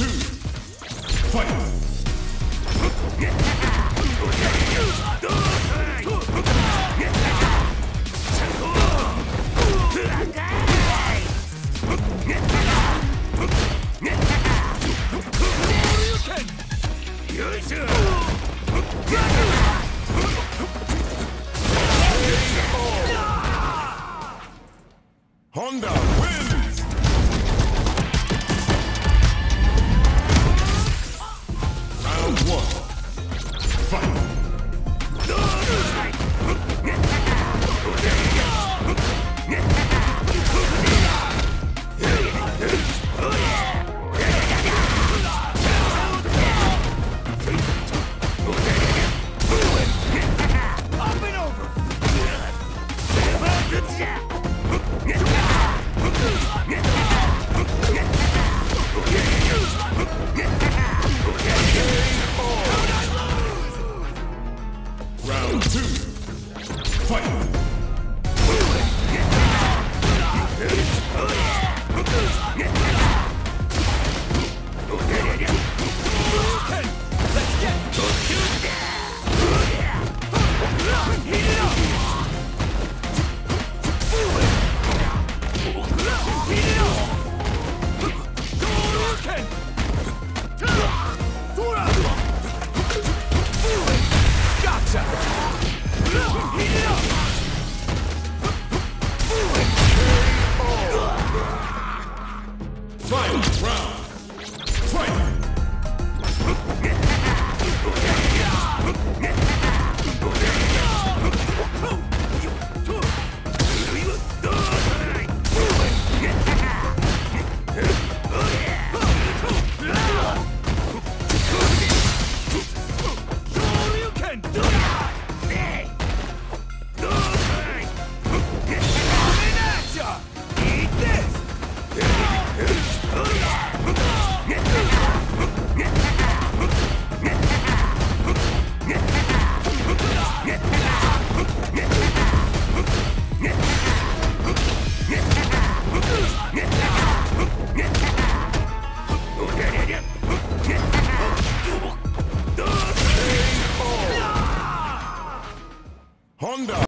two. Fight. Honda Round two. Fight. Final round. Fight. Honda.